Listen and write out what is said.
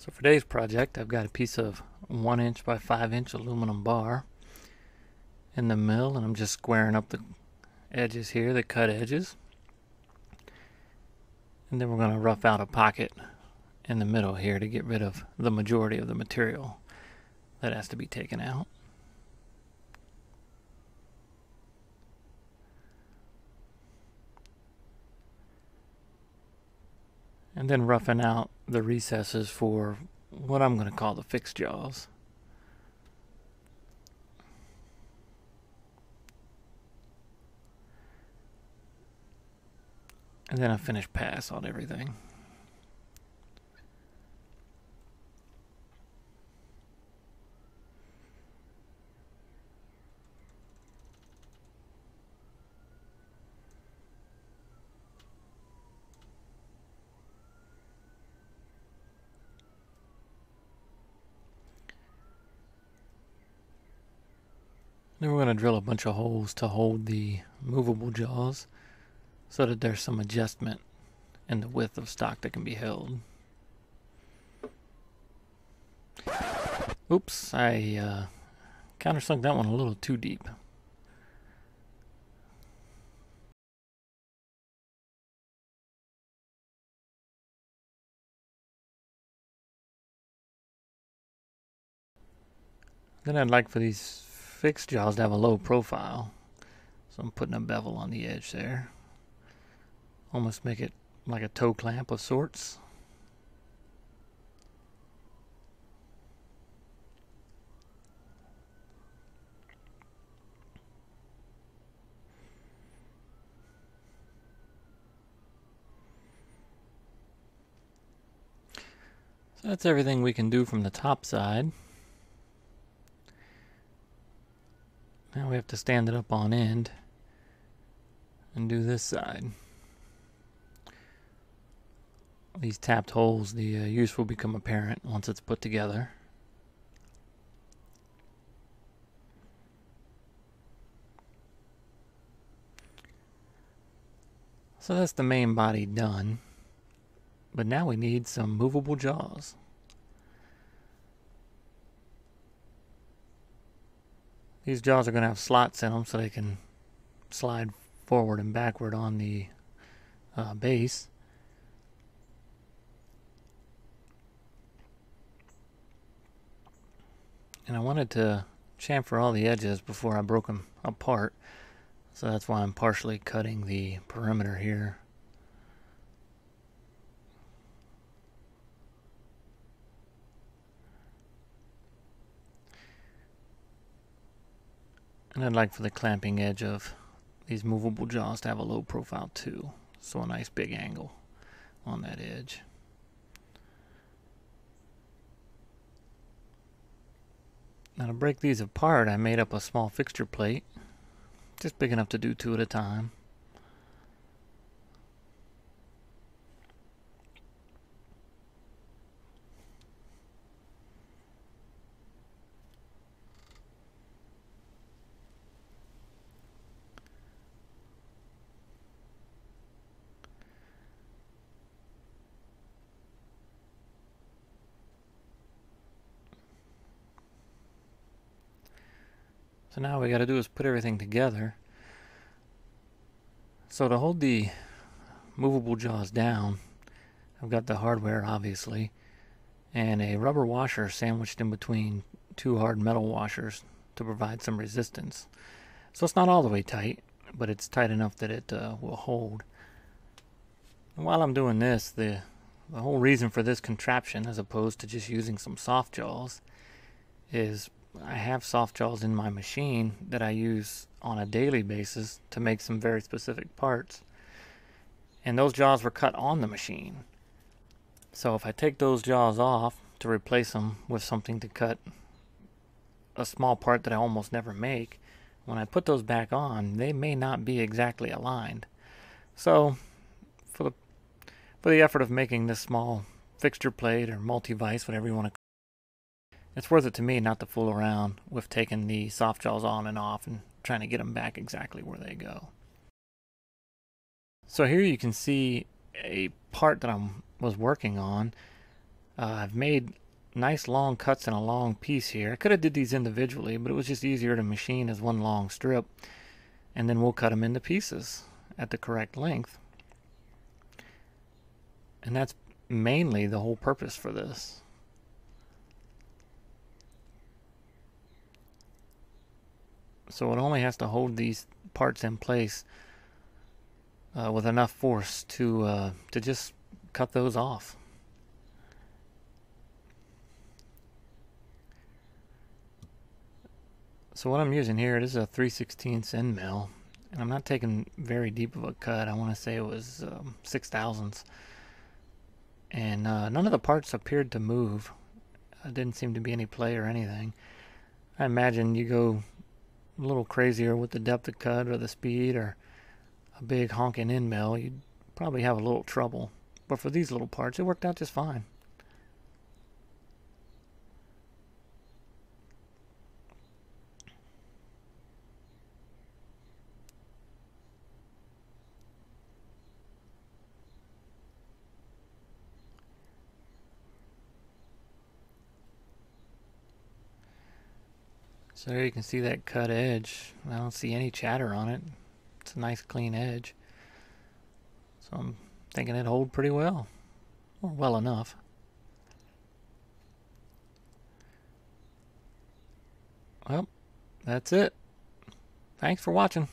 So for today's project, I've got a piece of 1 inch by 5 inch aluminum bar in the mill, and I'm just squaring up the edges here, the cut edges. And then we're going to rough out a pocket in the middle here to get rid of the majority of the material that has to be taken out. And then roughing out the recesses for what I'm going to call the fixed jaws. And then a finish pass on everything. Then we're going to drill a bunch of holes to hold the movable jaws so that there's some adjustment in the width of stock that can be held. Oops, I uh, countersunk that one a little too deep. Then I'd like for these fixed jaws to have a low profile. So I'm putting a bevel on the edge there. Almost make it like a toe clamp of sorts. So that's everything we can do from the top side. We have to stand it up on end and do this side. These tapped holes, the uh, use will become apparent once it's put together. So that's the main body done. But now we need some movable jaws. These jaws are going to have slots in them so they can slide forward and backward on the uh, base. And I wanted to chamfer all the edges before I broke them apart. So that's why I'm partially cutting the perimeter here. And I'd like for the clamping edge of these movable jaws to have a low profile too. So a nice big angle on that edge. Now to break these apart, I made up a small fixture plate, just big enough to do two at a time. So now we got to do is put everything together. So to hold the movable jaws down, I've got the hardware obviously, and a rubber washer sandwiched in between two hard metal washers to provide some resistance. So it's not all the way tight, but it's tight enough that it uh, will hold. And while I'm doing this, the the whole reason for this contraption, as opposed to just using some soft jaws, is I have soft jaws in my machine that I use on a daily basis to make some very specific parts. And those jaws were cut on the machine. So if I take those jaws off to replace them with something to cut a small part that I almost never make, when I put those back on, they may not be exactly aligned. So for the for the effort of making this small fixture plate or multi-vise, whatever you want to it's worth it to me not to fool around with taking the soft jaws on and off and trying to get them back exactly where they go. So here you can see a part that I was working on. Uh, I've made nice long cuts in a long piece here. I could have did these individually, but it was just easier to machine as one long strip. And then we'll cut them into pieces at the correct length. And that's mainly the whole purpose for this. So it only has to hold these parts in place uh, with enough force to uh, to just cut those off. So what I'm using here, it is a 3 16 end mill, and I'm not taking very deep of a cut. I want to say it was um, 6 thousandths. And uh, none of the parts appeared to move. It didn't seem to be any play or anything. I imagine you go a little crazier with the depth of cut or the speed or a big honking end mill, you'd probably have a little trouble. But for these little parts, it worked out just fine. So there you can see that cut edge. I don't see any chatter on it. It's a nice clean edge. So I'm thinking it hold pretty well. Or well enough. Well, that's it. Thanks for watching.